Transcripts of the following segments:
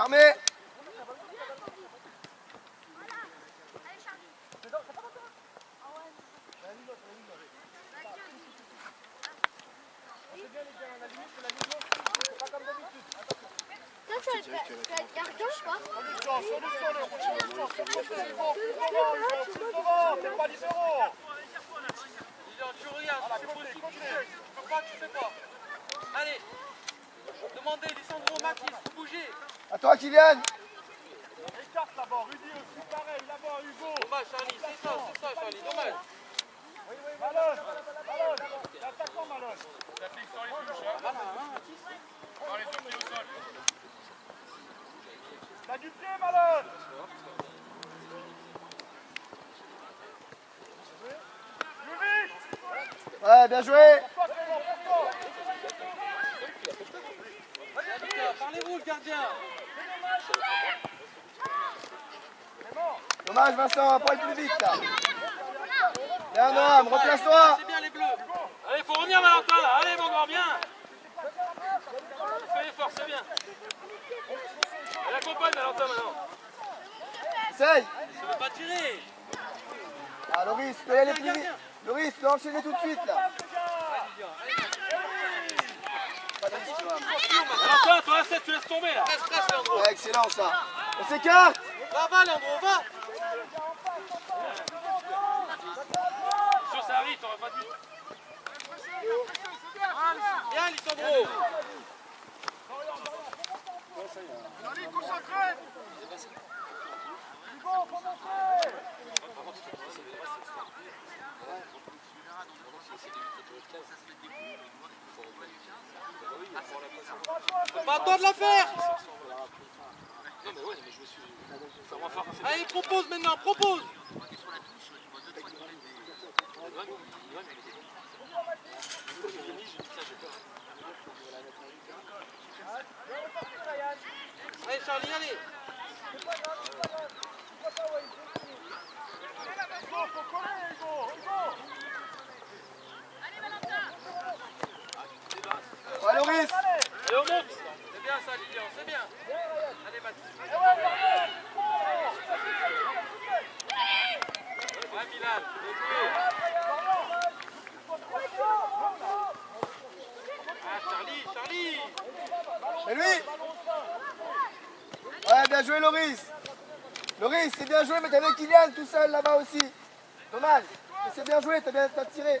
pas. Allez, demandez, Lissandro, Mathis, faut bouger. À toi, Kylian Écarte là-bas, Rudy aussi, pareil, là-bas, Hugo. Dommage, Charlie, c'est ça, c'est ça, Charlie, dommage. Malone, Malone, l'attaquant Malone. T'as du pied, Malone. Plus vite. Ouais, bien joué Parlez-vous, le gardien. Dommage, Vincent, pas aller plus vite là Bien, Noam, replace-toi C'est bien les bleus. Allez, faut revenir, Valentin, là. Allez, mon grand, bien. Fais l'effort, c'est bien. Elle accompagne, Valentin, maintenant. Essaye Ça veut pas tirer. Ah, Loris, tu peux aller plus vite Loris, tu peux enchaîner tout de suite là Valentin, toi, 7, tu laisses tomber, là. Reste. Ouais, excellent ça On s'écarte Va, va, Leandro, va. Sûr, ça arrive. Bien, Lissandro. Allez, concentré. Hugo, faut monter. C'est pas à toi de la faire. Allez, propose maintenant, propose. Allez, Charlie, allez. Hugo, faut coller, Hugo. Hugo. Ouais, Loris Allez, on monte. C'est bien ça, Lilian, c'est bien. Allez, Mathis. Ouais, Milan, bien joué. Ah, Charlie, Charlie. Et lui Ouais, bien joué Loris Loris, c'est bien joué, mais t'avais Kylian tout seul là-bas aussi. Dommage. C'est bien joué, t'as bien tiré.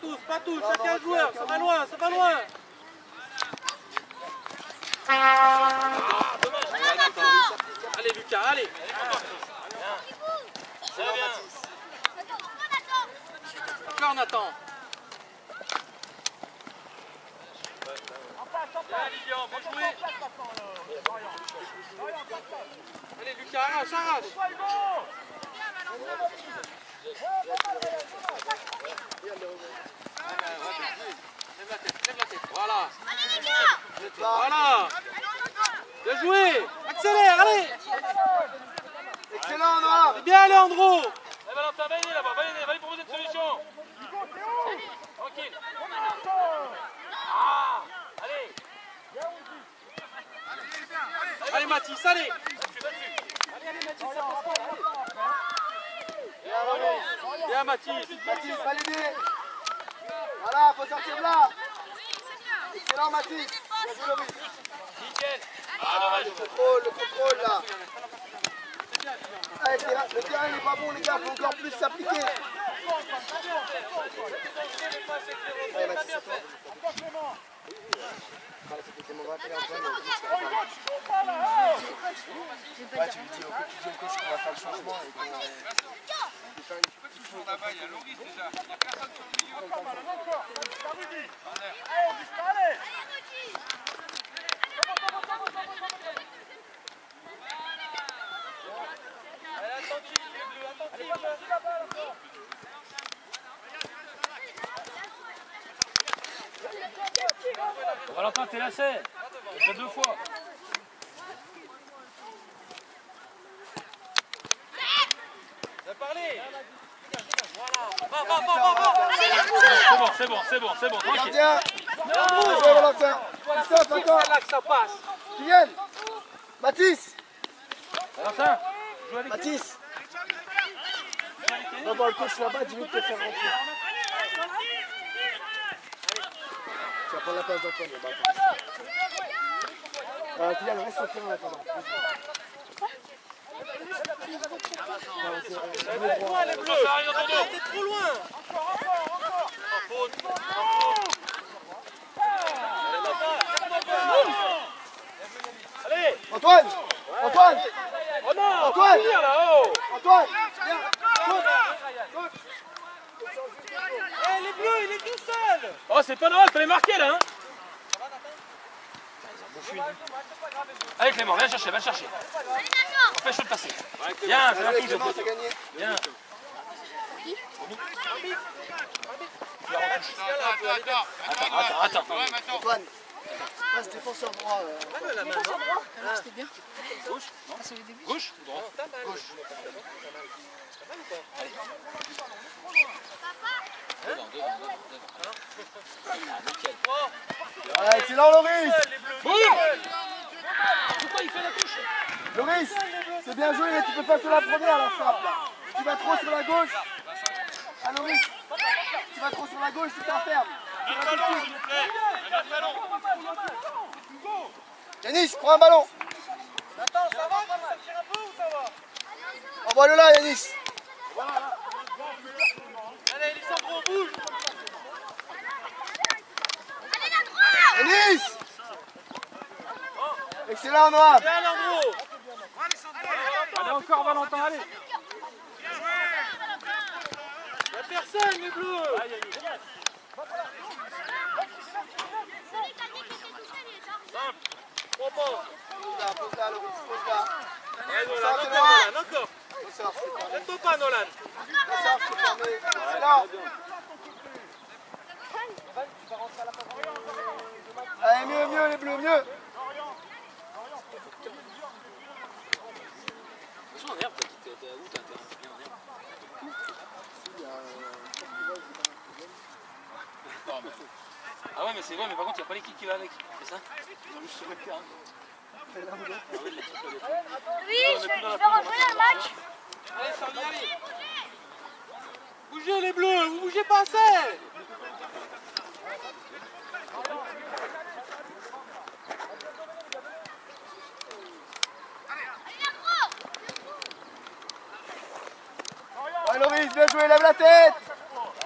tous, pas tous, chacun joueur, ça va loin, ça va loin. Ah, dommage. Allez, Lucas, allez. C'est bien. Encore Nathan. Bien, Lilian, bien joué. Allez, Lucas, arrache, arrache. Toi, Hugo. Lève la tête, lève la tête. Voilà. Voilà. Bien joué. Accélère, allez. Excellent Noam C'est bien, Leandro. Eh, Valentin, va aider là-bas, va aider, va lui proposer une solution. Tranquille. Ah, allez. Allez, Mathis, allez. Allez, allez, Mathis, ça passe pas, allez. Bien, Mathis. Mathis, validé Voilà, faut sortir de là Excellent Mathis Bien joué Loris Nickel. Ah, le contrôle, le contrôle là Ah, le terrain- Le terrain il est pas bon les gars, faut encore plus s'appliquer Allez, Mathis, c'est toi. Allez. Oh, oh. Ouais, tu lui dis au coach qu'on va faire le changement et qu'on va faire une Toujours là-bas, il y a Loris déjà. Il n'y a personne sur le milieu. Encore mal, encore. Rudy. Allez, pas, allez. Allez, attentif, les bleus, attentif. Là-bas, là-bas. Valentin, t'es. C'est deux fois. Viens parler. Voilà. Va, va, va, va, va. C'est bon, c'est bon, c'est bon, c'est bon. Tranquille. Bien C'est ça passe. Kylian Mathis Mathis Va voir le coach là-bas, dis-lui de te faire rentrer. Tu vas prendre la place d'Antoine là-bas. Euh, Kylian, reste sur le terrain là, attends. Non, c'est- euh, je vais voir. Les bleus. Attends, t'es trop loin. Encore, encore, encore. En faute. Allez. Antoine Antoine Oh non. Antoine Eh, les bleus, il est tout seul. Oh, c'est pas normal, fallait marquer là. Hein Allez Clément, viens chercher, viens chercher. Empêche-le de passer. Viens, fais Allez, touche. Viens. Attends, attends, attends. Attends, attends. Ouais, mais attends. Antoine Passe défenseur droit. euh, Gauche ou droite Gauche. Voilà, excellent Loris Boum Pourquoi il fait la touche Loris, c'est bien joué, mais tu peux faire sur la première la frappe. Tu vas trop sur la gauche. Ah Loris, tu vas trop sur la gauche, tu t'enfermes. Yanis, prends un ballon. Attends, ça va Ça tire un peu ou ça va Envoie-le là, Yanis. Allez, Lissandro, bouge. Yanis Excellent. Viens, Landreau. Allez encore Valentin, allez Y'a personne, les bleus. Là, là, Loris, pose là. Allez, Nolan, Sortez encore, loin. Nolan, encore. Ressort, c'est fermé. Lève-toi pas, Nolan. Ressort, c'est fermé. Excellent. Allez, mieux, mieux, les bleus, mieux. En herbe, t'as quitté, t'es où t'as t'es bien en herbe Ah ouais, mais c'est vrai, mais par contre, il n'y a pas l'équipe qui va avec. C'est ça Ils ont juste sur le terrain. Oui, je vais, rentrer dans le match. Allez, allez. Bougez, les bleus. Vous bougez pas assez. Ouais, Loris, bien joué, lève la tête.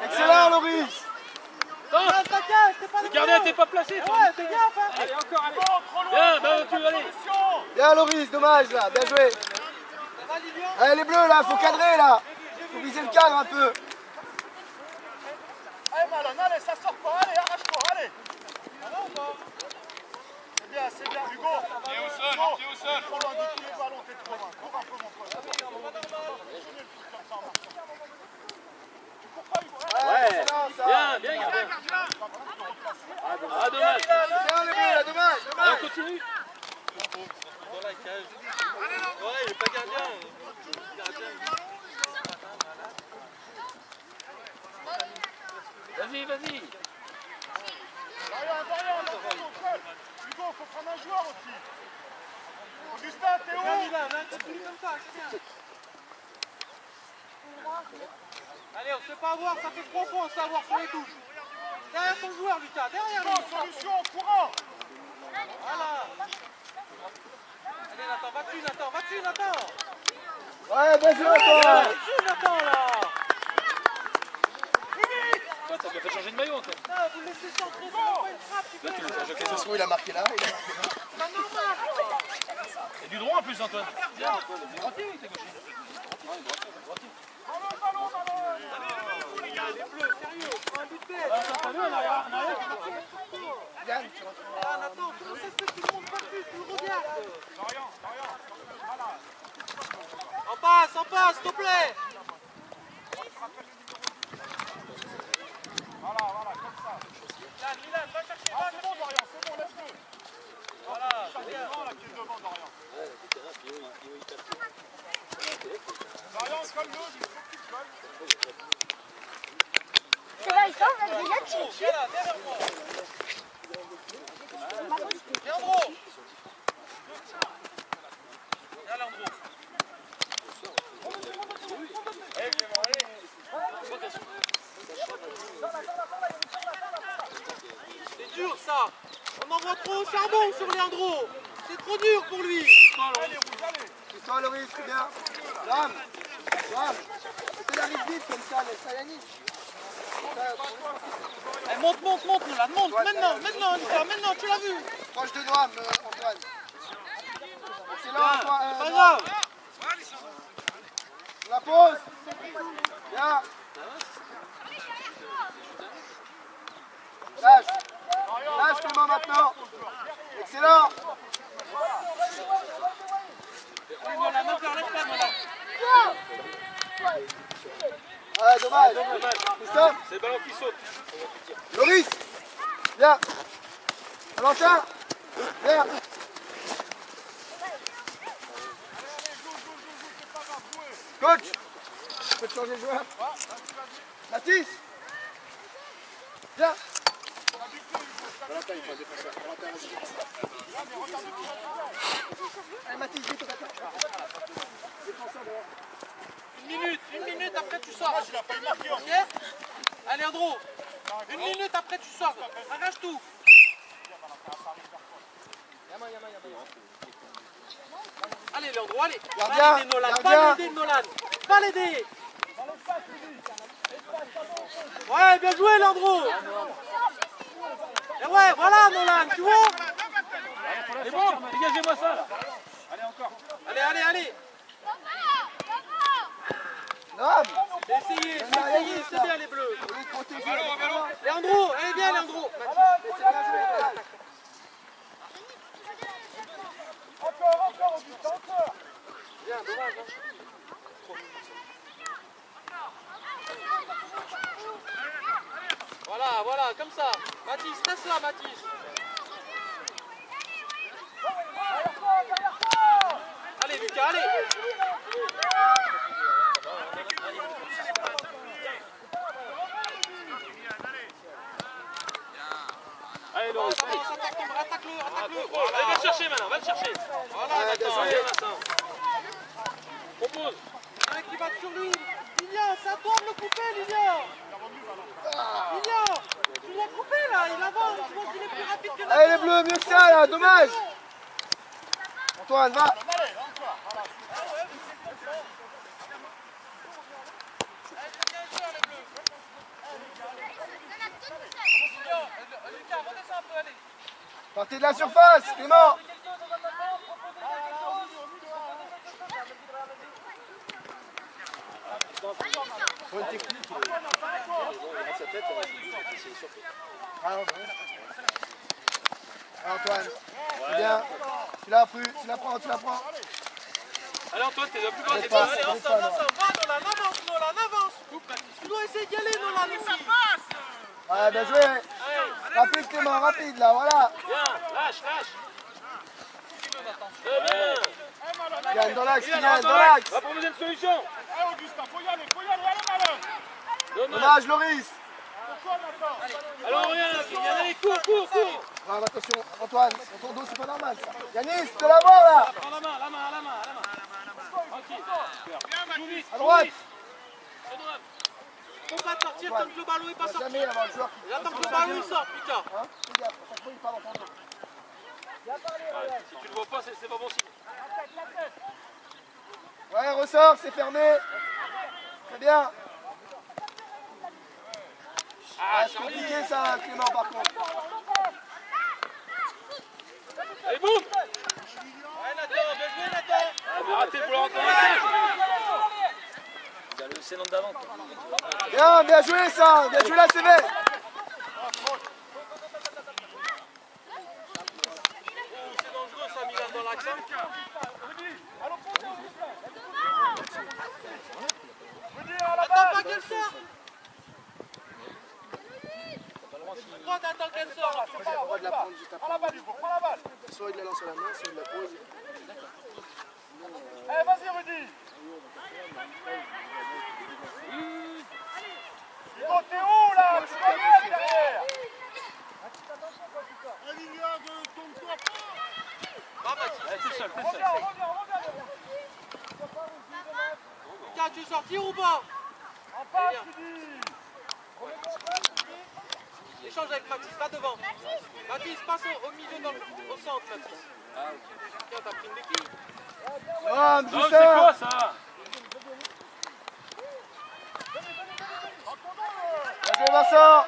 Excellent, Loris. T'inquiète, t'es pas Le le gardien, milieu. t'es pas placé, toi. Ouais, fais gaffe, hein. Allez, encore, allez. Viens, bah, tu allez. Bien, Loris, dommage, là. Bien joué. Allez, les bleus, là, faut cadrer, là. Faut viser le cadre un peu. Allez, Malone, allez, ça sort pas. Allez, arrache-toi, allez. C'est bien, c'est bien, Hugo. Pied au sol, pied au sol. Trop loin de tous les ballons, t'es trop loin. Cours un peu, mon pote. Tu cours pas, Hugo. Ouais. Bien, bien, gardien. Ah, dommage. Bien, dommage. Allez, continue. Dans la cage. Ouais, il est pas gardien. Vas-y, vas-y. Derrière, derrière, là, Hugo, faut prendre un joueur aussi. Augustin, t'es où viens, comme ça. Allez, on se fait pas avoir, ça fait trop fond, savoir sur les touches. Derrière ton joueur, Lucas, derrière lui. solution en courant. Voilà. Allez, Nathan, vas-tu, Nathan, vas-tu, Nathan Ouais, vas-y, Nathan Vas-y, Nathan, là Toi, t'as bien fait changer de maillot, en. Non, ah, vous le laissez centrer, c'est pas une frappe, tu peux Là, tu laisses. Ce soir, il a marqué là. C'est pas normal, quoi C'est du droit, en plus, Antoine. Viens, Antoine, t'es gaucher. T'es gaucher, t'es gaucher. Ah, En passe, en passe, s'il te plaît Voilà, voilà, comme ça. Milan, va chercher, Ah, va c'est bon, Dorian, c'est bon, laisse-le. Voilà, Cherche devant, là, qui est devant, Dorian. Dorian, colle-le, il faut que tu te colles. C'est là, il sort, là, déjà, tu Leandro, viens là, viens vers moi Leandro Viens Leandro C'est dur ça On envoie trop au charbon sur Leandro C'est trop dur pour lui. Pousse-toi, Loris, c'est bien. Ram, Ram. Fais la vite vite comme ça, laisse ça Yanis. Eh, Monte, monte, monte Nolan, monte Maintenant, maintenant maintenant, tu l'as vu Proche de Noam, euh, Antoine. Excellent, Bien, Antoine. C'est euh, pas grave La pause. Bien. Lâche. Lâche Clément maintenant. Excellent. Ouais, dommage. Christophe. C'est le ballon qui saute. Loris. Viens. Valentin. Viens. Coach. Tu peux te changer de joueur. Mathis. Viens. Valentin, il faut un défenseur. Valentin, vas-y. Allez, Mathis, vite, attaque. Défenseur dehors. Une minute, une minute après tu sors en Allez Andro Une minute après tu sors Arrache tout Allez Leandro, allez Pas l'aider Nolan, pas l'aider Nolan Pas l'aider Ouais, bien joué Leandro ouais, voilà Nolan, tu vois C'est bon, dégagez-moi ça là. Allez, allez, allez Noam. J'ai essayé, j'ai essayé, c'est bien les bleus. Leandro, allez bien Leandro. Encore, encore, encore. Bien, dommage hein. Voilà, voilà, comme ça. Mathis, reste là, Mathis. Allez, Lucas, allez. Allez. Allez, attaque-le, attaque-le, attaque-le. Oh Allez, va le chercher maintenant, va le chercher. Voilà, Ouais, Nathan. Allez, Vincent. Propose. Un qui va sur lui. Lilian, c'est à toi de le couper, Lilian. Couper là, il avance. Je pense qu'il est plus rapide que Nathan. Allez les bleus, mieux que ça là, dommage. Antoine, va. Partez de la surface, Clément. Pour une technique, il est- sa tête, c'est surpris. Ah, ouais. Ah, Antoine, c'est bien. Tu l'as pris, tu la prends, tu la prends. Allez, Antoine, t'es le plus grand Allez, des passe. deux. Allez, ensemble, ensemble. Va, Nolan, avance, Nolan, avance. Tu dois essayer d'y aller, Nolan, aussi. Ouais, bien joué. Rapide, Clément, rapide là, voilà. Viens, lâche, lâche. Bien. Yann, dans l'axe, dans l'axe. l'axe. Va proposer une solution. Allez, Augustin, faut y aller, faut y aller. Allez, malin. Dommage. Loris. Allez, on revient, Kylian. Allez, cours, cours, cours. Attention, Antoine, ton dos, c'est pas normal ça. Yanis, tu peux l'avoir là. Prends la main, la main, la main, la main. Joue vite, À droite. À droite. Faut pas sortir tant que le ballon est Il pas sorti. jamais avoir le joueur qui J'attends que le ballon il sorte, putain. Hein Fais gaffe, à chaque fois il part dans ton dos. Ouais, Si tu le vois pas, c'est c'est pas bon signe. Ouais, ressort, c'est fermé. Très bien. Ah, c'est compliqué ça, Clément, par contre. Allez, boum Ouais, Nathan, bien joué, Nathan. Ah, Arrêtez de vouloir dans la cage Le c'est l'homme d'avant. Bien, bien joué ça Bien joué la CV Oh, c'est dangereux ça, Milan, dans l'axe. hein. Attends pas qu'elle sorte. Pourquoi t'attends qu'elle sorte la prendre juste Prends la balle, prends la balle. Soit il la lance à la main, soit il la pose. Allez, vas-y, Rudy. Hugo, t'es où là Tu vas derrière. Allez, tout seul. Reviens, reviens, reviens. Tiens, tu ou pas? En passe, Rudy. Échange avec Mathis, va devant. Mathis, passe au, au milieu, dans le, au centre, Mathis. Tiens, t'as pris une béquille. Ah, tout c'est quoi ça joué Vincent